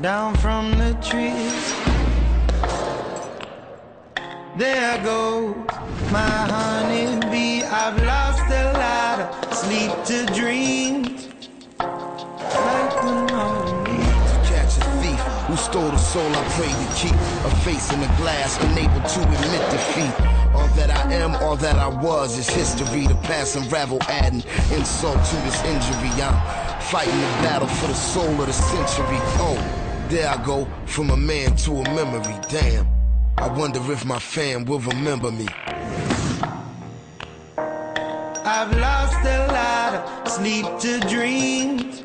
down from the trees. There goes my honeybee. I've lost a lot of sleep to dreams. Like autumn leaf. catch a thief who stole the soul I pray to keep. A face in the glass, unable to admit defeat. All that I was is history. The past unravel, adding insult to this injury. I'm fighting the battle for the soul of the century. Oh, there I go, from a man to a memory. Damn, I wonder if my fam will remember me. I've lost a lot of sleep to dreams.